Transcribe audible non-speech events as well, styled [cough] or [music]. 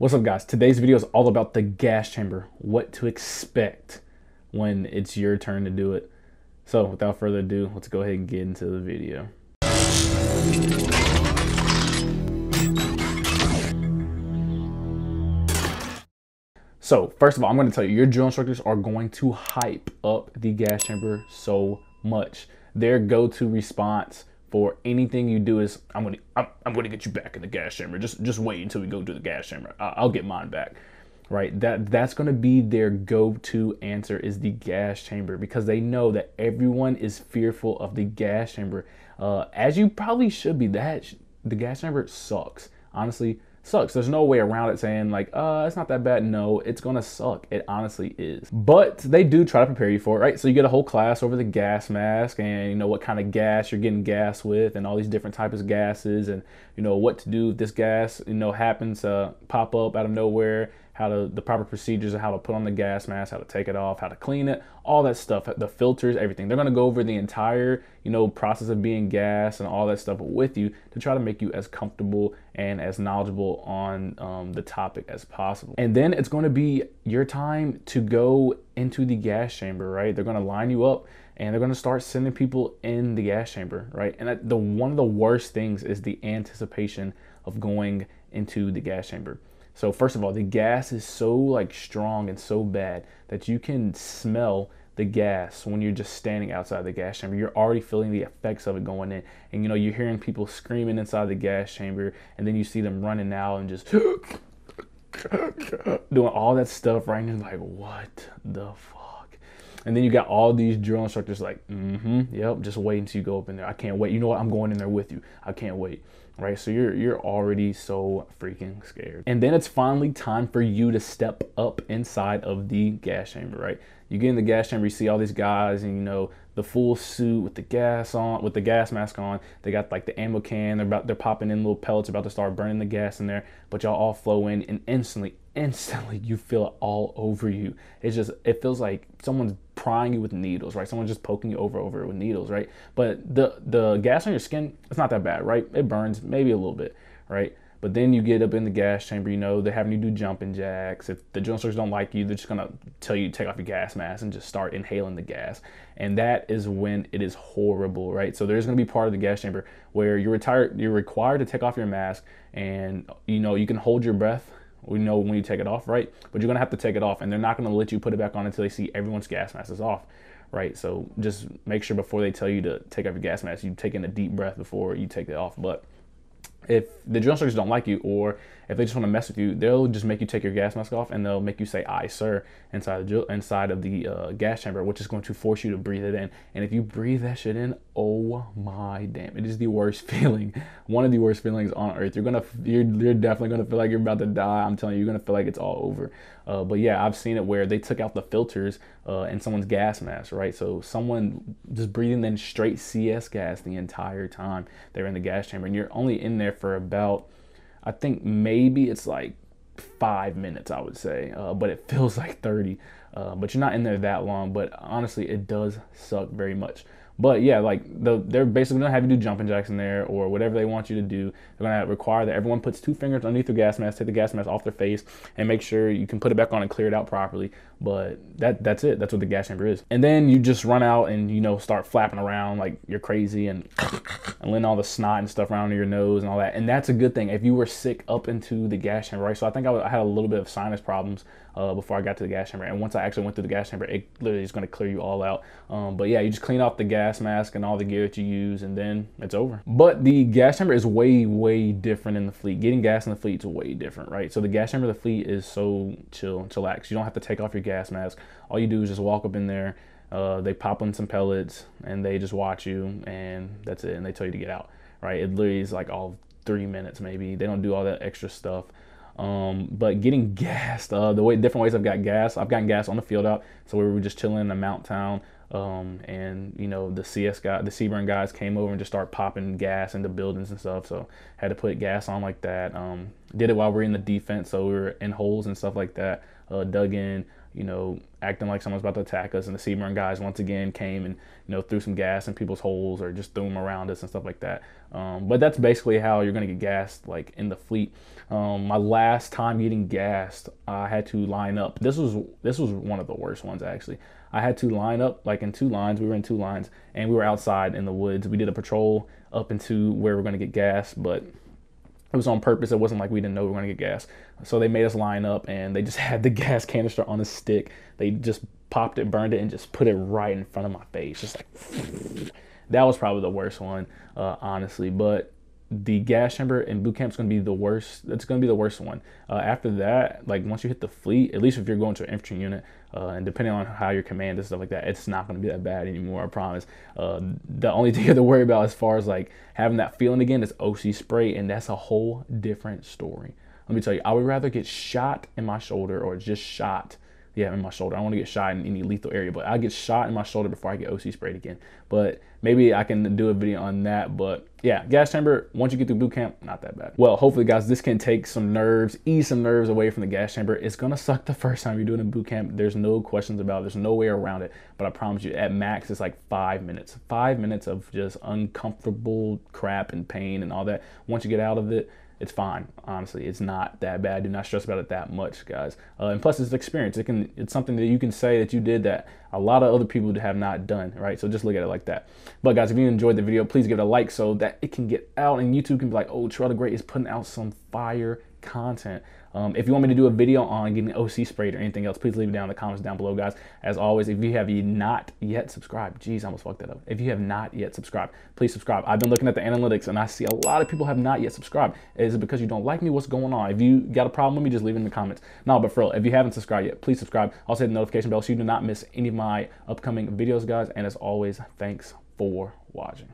What's up guys? Today's video is all about the gas chamber, what to expect when it's your turn to do it. So without further ado, let's go ahead and get into the video. So first of all, I'm going to tell you, your drill instructors are going to hype up the gas chamber so much. Their go-to response for anything you do is I'm gonna I'm, I'm, gonna get you back in the gas chamber. Just just wait until we go to the gas chamber. I'll, I'll get mine back. Right. That that's gonna be their go-to answer is the gas chamber because they know that everyone is fearful of the gas chamber. Uh, as you probably should be. That the gas chamber sucks. Honestly, sucks. There's no way around it saying like, uh, it's not that bad. No, it's gonna suck. It honestly is. But they do try to prepare you for it, right? So you get a whole class over the gas mask and you know what kind of gas you're getting gas with and all these different types of gases and you know what to do if this gas, you know, happens to pop up out of nowhere how to the proper procedures of how to put on the gas mask, how to take it off, how to clean it, all that stuff, the filters, everything. They're to go over the entire, you know, process of being gas and all that stuff with you to try to make you as comfortable and as knowledgeable on um, the topic as possible. And then it's going to be your time to go into the gas chamber, right? They're going to line you up and they're going to start sending people in the gas chamber, right? And the one of the worst things is the anticipation of going into the gas chamber so first of all, the gas is so like strong and so bad that you can smell the gas when you're just standing outside the gas chamber. You're already feeling the effects of it going in. And you know, you're hearing people screaming inside the gas chamber and then you see them running out and just [gasps] doing all that stuff right and you're like, what the fuck? And then you got all these drill instructors like, mm-hmm, yep, just wait until you go up in there. I can't wait. You know what? I'm going in there with you. I can't wait right? So you're you're already so freaking scared. And then it's finally time for you to step up inside of the gas chamber, right? You get in the gas chamber, you see all these guys, and you know the full suit with the gas on, with the gas mask on. They got like the ammo can. They're about they're popping in little pellets, about to start burning the gas in there. But y'all all flow in, and instantly, instantly, you feel it all over you. It's just it feels like someone's prying you with needles, right? Someone's just poking you over over with needles, right? But the the gas on your skin, it's not that bad, right? It burns maybe a little bit, right? But then you get up in the gas chamber, you know, they're having you do jumping jacks. If the drill instructors don't like you, they're just gonna tell you to take off your gas mask and just start inhaling the gas. And that is when it is horrible, right? So there's gonna be part of the gas chamber where you're retired, you're required to take off your mask, and you know you can hold your breath we know when you take it off, right? But you're gonna have to take it off, and they're not gonna let you put it back on until they see everyone's gas mask is off, right? So just make sure before they tell you to take off your gas mask, you take in a deep breath before you take it off. But if the drill instructors don't like you or if they just want to mess with you, they'll just make you take your gas mask off and they'll make you say "aye, sir" inside the inside of the uh, gas chamber, which is going to force you to breathe it in. And if you breathe that shit in, oh my damn, it is the worst [laughs] feeling. One of the worst feelings on earth. You're gonna, you're, you're definitely gonna feel like you're about to die. I'm telling you, you're gonna feel like it's all over. Uh, but yeah, I've seen it where they took out the filters uh, in someone's gas mask, right? So someone just breathing in straight CS gas the entire time they're in the gas chamber, and you're only in there for about I think maybe it's like five minutes, I would say, uh, but it [laughs] feels like 30. Uh, but you're not in there that long. But honestly, it does suck very much. But yeah, like the, they're basically gonna have you do jumping jacks in there or whatever they want you to do. They're gonna require that everyone puts two fingers underneath their gas mask, take the gas mask off their face, and make sure you can put it back on and clear it out properly. But that that's it. That's what the gas chamber is. And then you just run out and you know start flapping around like you're crazy and and letting all the snot and stuff around your nose and all that. And that's a good thing if you were sick up into the gas chamber, right? So I think I, was, I had a little bit of sinus problems uh, before I got to the gas chamber. And once I actually went through the gas chamber, it literally is going to clear you all out. Um, but yeah, you just clean off the gas mask and all the gear that you use, and then it's over. But the gas chamber is way, way different in the fleet. Getting gas in the fleet is way different, right? So the gas chamber of the fleet is so chill, chillax. You don't have to take off your gas mask. All you do is just walk up in there. Uh, they pop in some pellets and they just watch you, and that's it. And they tell you to get out, right? It literally is like all three minutes maybe. They don't do all that extra stuff. Um, but getting gassed, uh, the way different ways I've got gas, I've gotten gas on the field out. So we were just chilling in the MOUT Town, um, and you know the CS guy, the CBRN guys came over and just start popping gas into buildings and stuff. So had to put gas on like that. Um, did it while we are in the defense, so we were in holes and stuff like that. Uh, dug in, you know, acting like someone's about to attack us. And the CBRN guys once again came and, you know, threw some gas in people's holes or just threw them around us and stuff like that. Um, but that's basically how you're going to get gassed, like in the fleet. Um, my last time getting gassed, I had to line up. This was this was one of the worst ones actually. I had to line up like in two lines. We were in two lines, and we were outside in the woods. We did a patrol up into where we going to get gas, but it was on purpose. It wasn't like we didn't know we were going to get gas. So they made us line up and they just [laughs] had the gas canister on a stick. They just popped it, burned it, and just put it right in front of my face. Just like [laughs] that was probably the worst one, uh, honestly. But the gas chamber in boot camp is going to be the worst. It's going to be the worst one. Uh, after that, like once you hit the fleet, at least if you're going to an infantry unit, uh, and depending on how your command and stuff like that, it's not going to be that bad anymore. I promise. Uh, the only [laughs] thing you have to worry about as far as like having that feeling again is OC spray, and that's a whole different story. Let me tell you, I would rather get shot in my shoulder or just shot yeah, in my shoulder. I don't want to get shot in any lethal area, but I get shot in my shoulder before I get OC sprayed again. But maybe I can do a video on that. But yeah, gas chamber, once you get through boot camp, not that bad. Well, hopefully, guys, this can take some nerves, ease some nerves away from the gas chamber. It's to suck the [laughs] first time you're doing a boot camp. There's no questions about it. There's no way around it. But I promise you, at max, it's like five minutes. Five minutes of just uncomfortable crap and pain and all that. Once you get out of it, it's fine. Honestly, it's not that bad. Do not stress about it that much, guys. Uh, and plus, it's experience. It can. It's something that you can say that you did that a lot of other people have not done. Right. So just look at it like that. But guys, if you enjoyed the video, please give it a like so that it can get out and YouTube can be like, oh, Trell Great is putting out some fire content. Um, if you want me to do a video on getting OC sprayed or anything else, please leave it down in the comments down below, guys. As always, if you have not yet subscribed, geez, I almost fucked that up. If you have not yet subscribed, please subscribe. I've been looking at the analytics and I see a lot of people have not yet subscribed. Is it because you don't like me? What's going on? If you got a problem with me, just leave it in the comments. No, but for real, if you haven't subscribed yet, please subscribe. Also hit the notification bell so you do not miss any of my upcoming videos, guys. And as always, thanks for watching.